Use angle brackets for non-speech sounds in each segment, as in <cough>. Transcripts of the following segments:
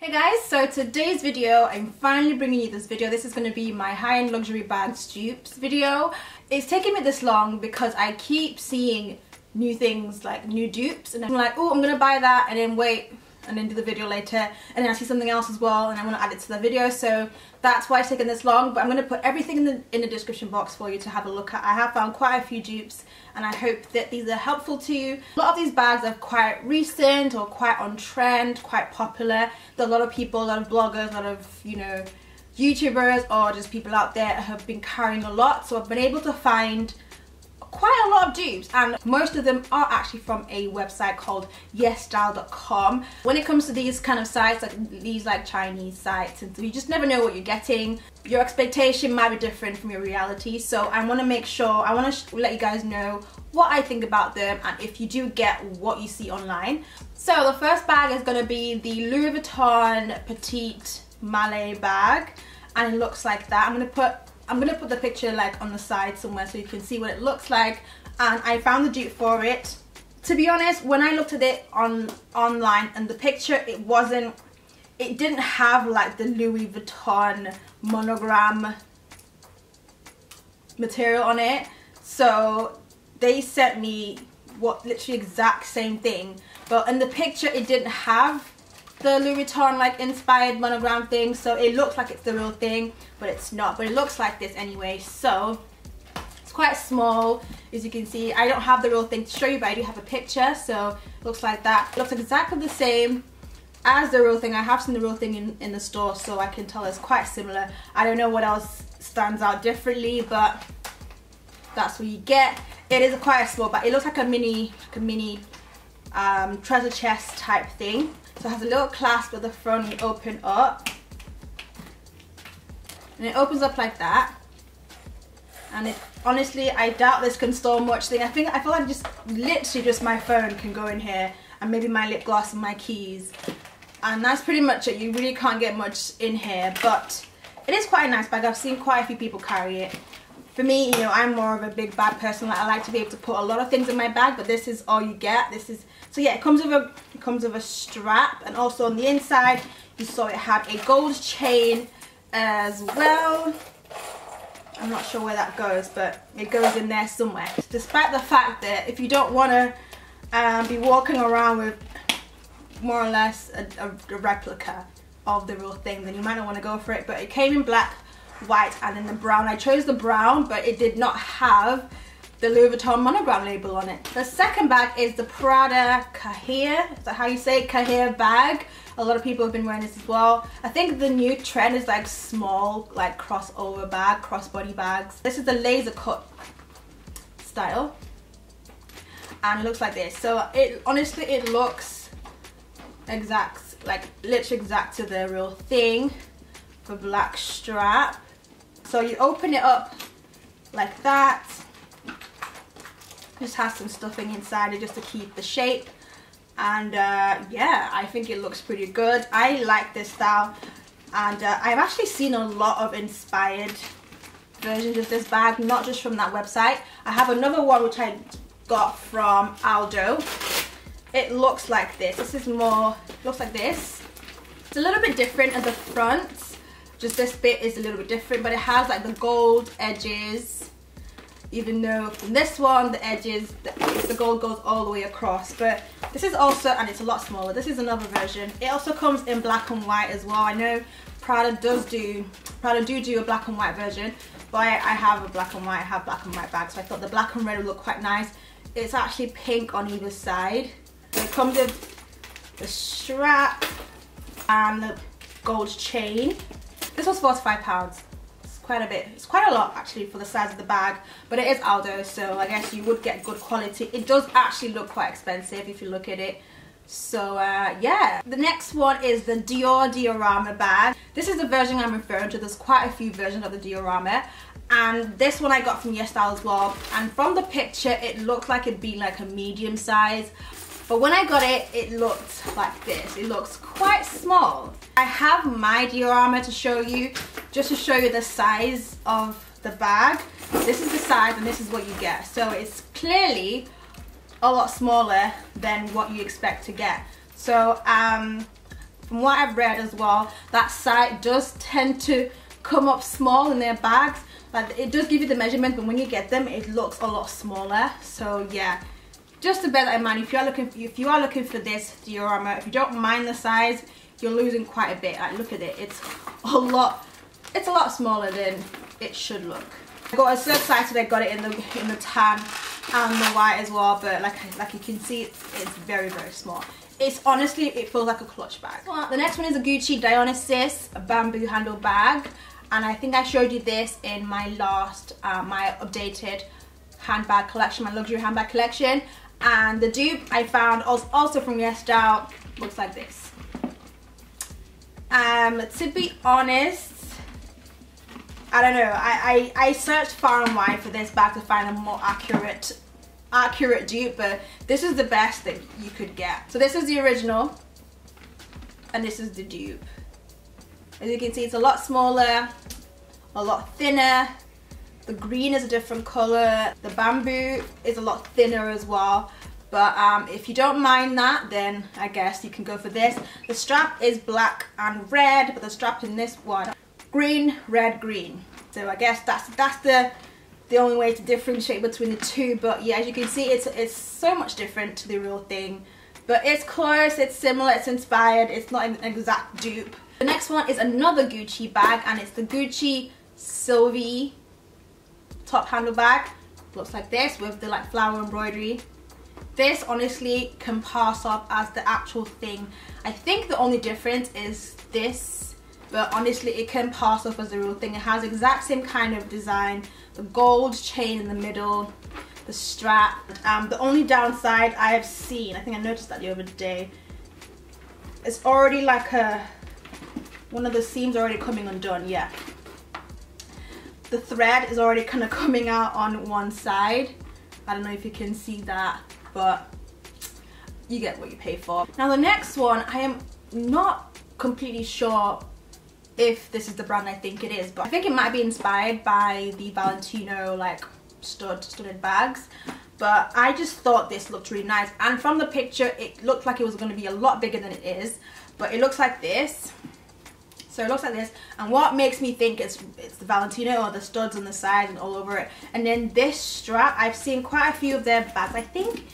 Hey guys, so today's video, I'm finally bringing you this video. This is going to be my high-end luxury bags dupes video. It's taking me this long because I keep seeing new things, like new dupes, and I'm like, oh, I'm going to buy that, and then wait, and do the video later and then I see something else as well and I want to add it to the video so that's why it's taken this long but I'm going to put everything in the, in the description box for you to have a look at. I have found quite a few dupes and I hope that these are helpful to you. A lot of these bags are quite recent or quite on trend, quite popular. There are a lot of people, a lot of bloggers, a lot of, you know, YouTubers or just people out there have been carrying a lot so I've been able to find quite a lot of dupes and most of them are actually from a website called yesstyle.com when it comes to these kind of sites like these like chinese sites and you just never know what you're getting. Your expectation might be different from your reality so i want to make sure i want to let you guys know what i think about them and if you do get what you see online. So the first bag is going to be the louis vuitton petite Malay bag and it looks like that. I'm going to put I'm gonna put the picture like on the side somewhere so you can see what it looks like. And I found the dupe for it. To be honest when I looked at it on online and the picture it wasn't it didn't have like the Louis Vuitton monogram material on it. So they sent me what literally exact same thing. But in the picture it didn't have the Louis Vuitton like inspired monogram thing so it looks like it's the real thing but it's not but it looks like this anyway so it's quite small as you can see. I don't have the real thing to show you but I do have a picture so looks like that. Looks exactly the same as the real thing. I have seen the real thing in, in the store so I can tell it's quite similar. I don't know what else stands out differently but that's what you get. It is quite small but it looks like a mini like a mini um, treasure chest type thing so it has a little clasp at the front you open up. And it opens up like that. And it honestly, I doubt this can store much thing. I think I feel like just literally just my phone can go in here and maybe my lip gloss and my keys. And that's pretty much it. You really can't get much in here, but it is quite a nice bag. I've seen quite a few people carry it. For me, you know, I'm more of a big bag person. Like I like to be able to put a lot of things in my bag, but this is all you get. This is so yeah, it comes with a it comes with a strap, and also on the inside, you saw it had a gold chain as well. I'm not sure where that goes, but it goes in there somewhere. Despite the fact that if you don't want to um, be walking around with more or less a, a, a replica of the real thing, then you might not want to go for it. But it came in black white and then the brown. I chose the brown, but it did not have the Louis Vuitton monogram label on it. The second bag is the Prada Cahier. Is that how you say it? Cahier bag. A lot of people have been wearing this as well. I think the new trend is like small, like crossover bag, crossbody bags. This is the laser cut style. And it looks like this. So it honestly, it looks exact, like literally exact to the real thing. The black strap so you open it up like that. Just has some stuffing inside it just to keep the shape. And uh, yeah, I think it looks pretty good. I like this style. And uh, I've actually seen a lot of inspired versions of this bag, not just from that website. I have another one which I got from Aldo. It looks like this. This is more, looks like this. It's a little bit different at the front just this bit is a little bit different, but it has like the gold edges. Even though from this one, the edges, the, the gold goes all the way across. But this is also, and it's a lot smaller, this is another version. It also comes in black and white as well. I know Prada does do, Prada do do a black and white version, but I, have a black and white, I have black and white bag, so I thought the black and red would look quite nice. It's actually pink on either side. It comes with the strap and the gold chain. This was £45. It's quite a bit. It's quite a lot actually for the size of the bag. But it is Aldo, so I guess you would get good quality. It does actually look quite expensive if you look at it. So uh, yeah, the next one is the Dior Diorama bag. This is the version I'm referring to. There's quite a few versions of the Diorama. And this one I got from YesStyle as well. And from the picture, it looked like it'd be like a medium size. But when I got it, it looked like this. It looks quite small. I have my diorama to show you, just to show you the size of the bag. This is the size and this is what you get. So it's clearly a lot smaller than what you expect to get. So um, from what I've read as well, that site does tend to come up small in their bags. But it does give you the measurement, but when you get them, it looks a lot smaller. So yeah, just to bear that in mind, if you are looking, for, if you are looking for this diorama, if you don't mind the size, you're losing quite a bit. Like, look at it, it's a lot, it's a lot smaller than it should look. I got a so excited I got it in the in the tan and the white as well, but like like you can see, it's, it's very very small. It's honestly, it feels like a clutch bag. Well, the next one is a Gucci Dionysus bamboo handle bag and I think I showed you this in my last, uh, my updated handbag collection, my luxury handbag collection. And the dupe I found also from Yes YesStyle looks like this. Um, to be honest, I don't know. I, I, I searched far and wide for this bag to find a more accurate accurate dupe, but this is the best that you could get. So this is the original, and this is the dupe. As you can see, it's a lot smaller, a lot thinner. The green is a different color. The bamboo is a lot thinner as well. But um, if you don't mind that, then I guess you can go for this. The strap is black and red, but the strap in this one, green, red, green. So I guess that's that's the the only way to differentiate between the two. But yeah, as you can see, it's it's so much different to the real thing. But it's close, it's similar, it's inspired, it's not an exact dupe. The next one is another Gucci bag and it's the Gucci Sylvie top handle bag. Looks like this with the like flower embroidery. This honestly can pass off as the actual thing. I think the only difference is this, but honestly it can pass off as the real thing. It has exact same kind of design. The gold chain in the middle, the strap. Um, the only downside I have seen, I think I noticed that the other day, it's already like a one of the seams already coming undone yeah the thread is already kind of coming out on one side. I don't know if you can see that but you get what you pay for. Now the next one I am not completely sure if this is the brand I think it is but I think it might be inspired by the Valentino like stud studded bags. But I just thought this looked really nice and from the picture it looked like it was going to be a lot bigger than it is but it looks like this so it looks like this. And what makes me think it's it's the Valentino or the studs on the side and all over it. And then this strap, I've seen quite a few of their bags. I think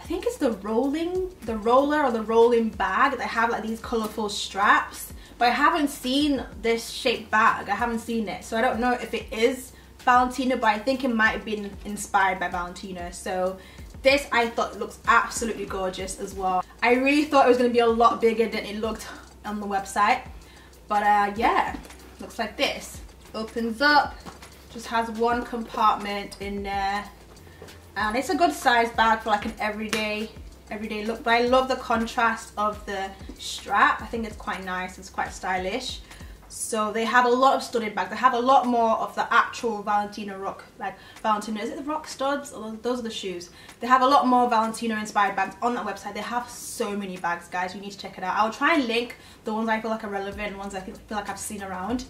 I think it's the rolling, the roller or the rolling bag. They have like these colorful straps. But I haven't seen this shaped bag. I haven't seen it. So I don't know if it is Valentino, but I think it might have been inspired by Valentino. So this I thought looks absolutely gorgeous as well. I really thought it was going to be a lot bigger than it looked on the website. But uh, yeah, looks like this. Opens up, just has one compartment in there. And it's a good size bag for like an everyday everyday look. But I love the contrast of the strap. I think it's quite nice. It's quite stylish. So they have a lot of studded bags. They have a lot more of the actual Valentino rock, like Valentino, is it the rock studs? those are the shoes. They have a lot more Valentino inspired bags on that website. They have so many bags, guys. You need to check it out. I'll try and link the ones I feel like are relevant, ones I feel like I've seen around.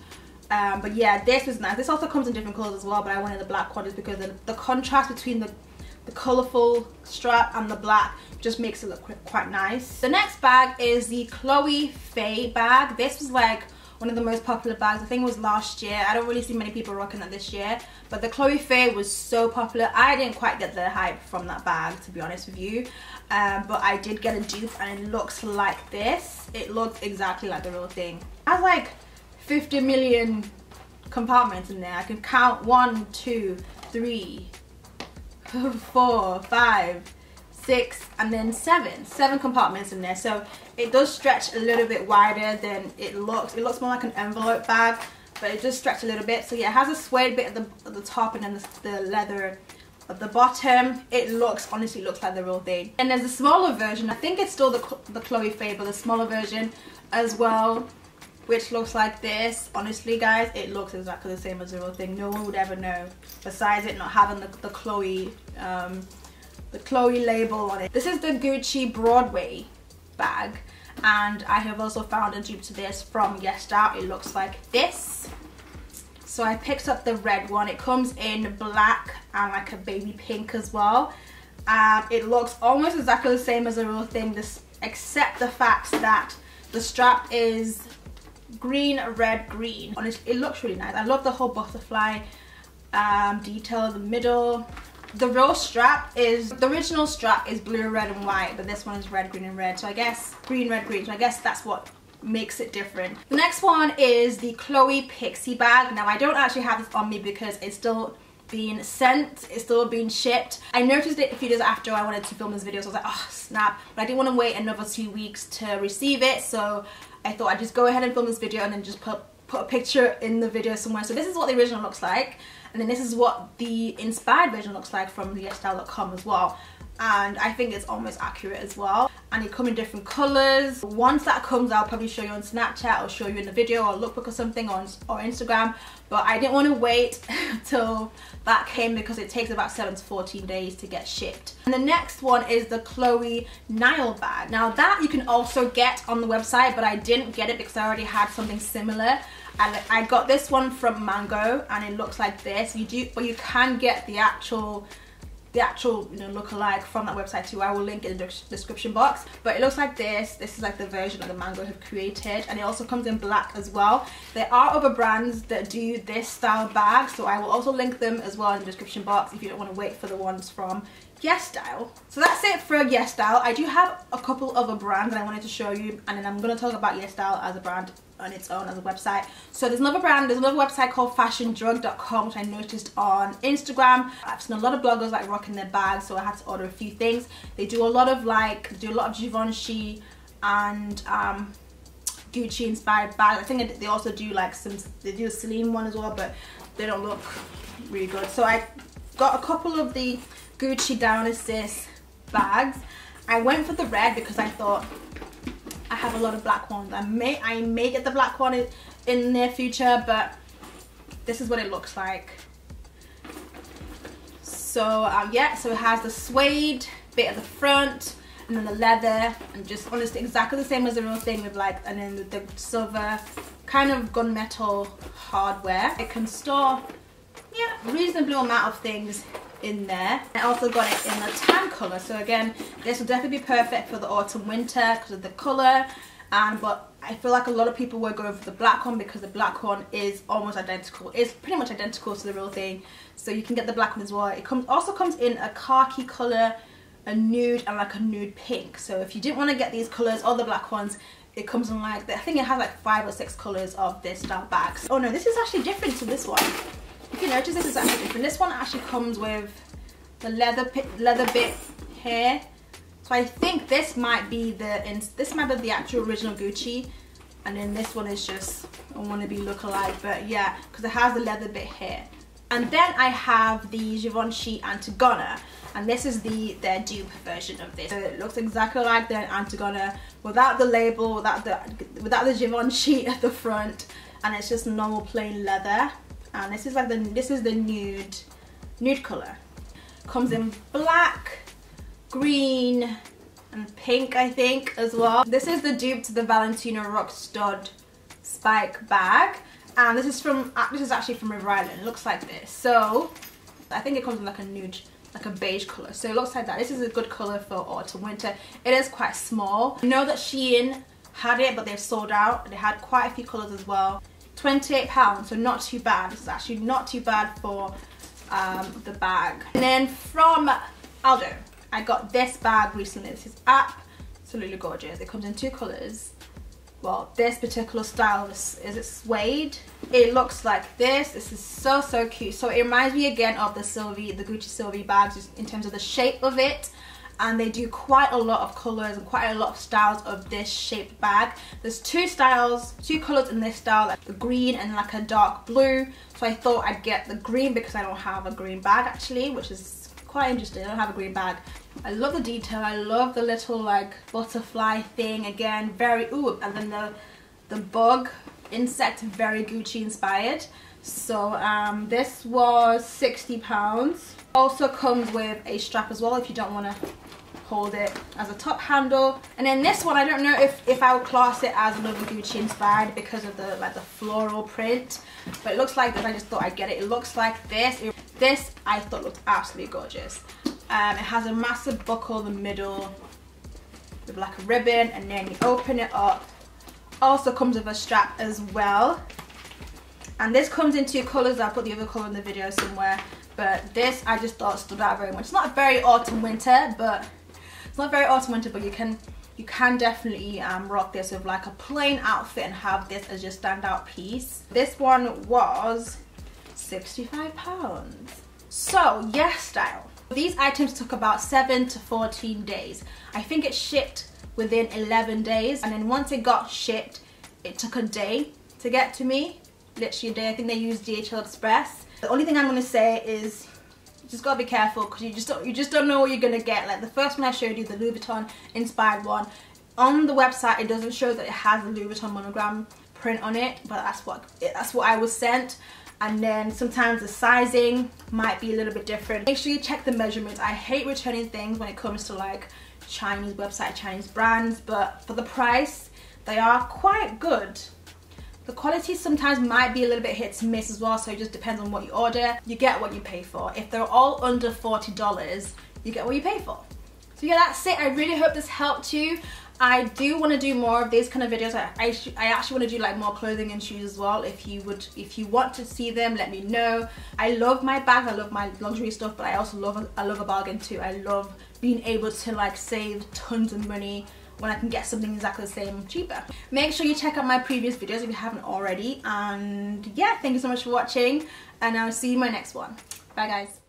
Um, but yeah, this was nice. This also comes in different colors as well, but I wanted the black one just because the, the contrast between the the colorful strap and the black just makes it look quite nice. The next bag is the Chloe Faye bag. This was like one of the most popular bags. I think it was last year. I don't really see many people rocking that this year. But the Chloe Faye was so popular. I didn't quite get the hype from that bag, to be honest with you. Um, but I did get a dupe and it looks like this. It looks exactly like the real thing. It has like 50 million compartments in there. I can count one, two, three, <laughs> four, five, six, and then seven. Seven compartments in there. So it does stretch a little bit wider than it looks. It looks more like an envelope bag, but it does stretch a little bit. So yeah, it has a suede bit at the, at the top and then the, the leather at the bottom. It looks, honestly looks like the real thing. And there's a smaller version. I think it's still the, the Chloe but the smaller version as well which looks like this honestly guys it looks exactly the same as the real thing no one would ever know besides it not having the, the Chloe um, the Chloe label on it. This is the Gucci Broadway bag and I have also found a dupe to this from YesStyle. It looks like this. So I picked up the red one. It comes in black and like a baby pink as well. And it looks almost exactly the same as the real thing, this, except the fact that The strap is green, red, green. Honestly, it looks really nice. I love the whole butterfly um, detail in the middle. The real strap is, the original strap is blue, red and white, but this one is red, green and red. So I guess green, red, green. So I guess that's what makes it different. The next one is the Chloe Pixie bag. Now I don't actually have this on me because it's still being sent, it's still being shipped. I noticed it a few days after I wanted to film this video so I was like, oh snap. But I didn't want to wait another two weeks to receive it so I thought I'd just go ahead and film this video and then just put, put a picture in the video somewhere. So this is what the original looks like and then this is what the inspired version looks like from yesstyle.com as well. And I think it's almost accurate as well. And it come in different colors. Once that comes I'll probably show you on Snapchat or show you in the video or lookbook or something on or Instagram. But I didn't want to wait <laughs> till that came because it takes about 7 to 14 days to get shipped. And the next one is the Chloe Nile bag. Now that you can also get on the website but I didn't get it because I already had something similar and I got this one from Mango and it looks like this. You do but you can get the actual the actual you know look-alike from that website too. I will link in the description box. But it looks like this. This is like the version that the mango have created. And it also comes in black as well. There are other brands that do this style bag so i will also link them as well in the description box if you don't want to wait for the ones from YesStyle. So that's it for YesStyle. I do have a couple other brands that I wanted to show you and then I'm going to talk about YesStyle as a brand on its own as a website. So there's another brand, there's another website called fashiondrug.com which I noticed on Instagram. I've seen a lot of bloggers like rocking their bags so I had to order a few things. They do a lot of like, do a lot of Givenchy and um, Gucci inspired bags. I think they also do like some, they do a Celine one as well but they don't look really good. So I got a couple of the Gucci Dionysus bags. I went for the red because I thought I have a lot of black ones. I may I may get the black one in, the near future, but this is what it looks like. So um, yeah, so it has the suede bit at the front and then the leather and just honestly exactly the same as the real thing with like and then the silver kind of gunmetal hardware. It can store yeah reasonable amount of things in there. I also got it in the tan colour. So again, this will definitely be perfect for the autumn winter because of the colour. And but I feel like a lot of people will go for the black one because the black one is almost identical. It's pretty much identical to the real thing. So you can get the black one as well. It comes also comes in a khaki colour, a nude and like a nude pink. So if you didn't want to get these colours or the black ones, it comes in like, I think it has like five or six colours of this style bags. Oh no, this is actually different to this one. If you notice this is actually different. This one actually comes with the leather leather bit here. So I think this might be the this might be the actual original Gucci and then this one is just a wannabe look-alike but yeah because it has the leather bit here and then I have the Givenchy Antigona and this is the their dupe version of this so it looks exactly like the Antigona without the label without the without the Givenchy <laughs> at the front and it's just normal plain leather and this is like the this is the nude nude color comes in black green and pink I think as well. This is the dupe to the Valentino Rock Stud spike bag. And this is from uh, this is actually from River Island. It looks like this. So I think it comes in like a nude like a beige color so it looks like that. This is a good color for autumn winter. It is quite small. I know that Shein had it but they've sold out. They had quite a few colors as well 28 pounds so not too bad. It's actually not too bad for um, the bag. And then from Aldo I got this bag recently. This is app absolutely gorgeous. It comes in two colors well this particular style is, is it suede? It looks like this. This is so so cute. So it reminds me again of the Sylvie the Gucci Sylvie bags in terms of the shape of it and they do quite a lot of colors and quite a lot of styles of this shaped bag. There's two styles two colors in this style like the green and like a dark blue. So I thought I'd get the green because I don't have a green bag actually which is quite interesting. I don't have a green bag. I love the detail. I love the little like butterfly thing again. Very ooh and then the the bug insect very Gucci inspired. So um, this was 60 pounds. Also comes with a strap as well if you don't want to hold it as a top handle. And then this one I don't know if if I would class it as another Gucci inspired because of the like the floral print but it looks like this. I just thought I'd get it. It looks like this. This I thought looked absolutely gorgeous. Um, it has a massive buckle in the middle with like a ribbon and then you open it up also comes with a strap as well. And this comes in two colours. I'll put the other colour in the video somewhere. But this I just thought stood out very much. It's not very autumn winter, but it's not very autumn winter, but you can you can definitely um, rock this with like a plain outfit and have this as your standout piece. This one was 65 pounds. So, YesStyle. These items took about 7 to 14 days. I think it shipped within 11 days and then once it got shipped, it took a day to get to me. Literally a day. I think they used DHL Express. The only thing I'm going to say is just gotta be careful because you just don't you just don't know what you're gonna get like the first one I showed you the Louis Vuitton inspired one on the website it doesn't show that it has a Louis Vuitton monogram print on it but that's what that's what I was sent and then sometimes the sizing might be a little bit different make sure you check the measurements I hate returning things when it comes to like Chinese website Chinese brands but for the price they are quite good the quality sometimes might be a little bit hit to miss as well, so it just depends on what you order. You get what you pay for. If they're all under $40, you get what you pay for. So yeah, that's it. I really hope this helped you. I do want to do more of these kind of videos. I, I, I, actually want to do like more clothing and shoes as well. If you would, if you want to see them, let me know. I love my bags. I love my luxury stuff, but I also love, I love a bargain too. I love being able to like save tons of money when I can get something exactly the same cheaper. Make sure you check out my previous videos if you haven't already. And yeah, thank you so much for watching. And I'll see you in my next one. Bye guys.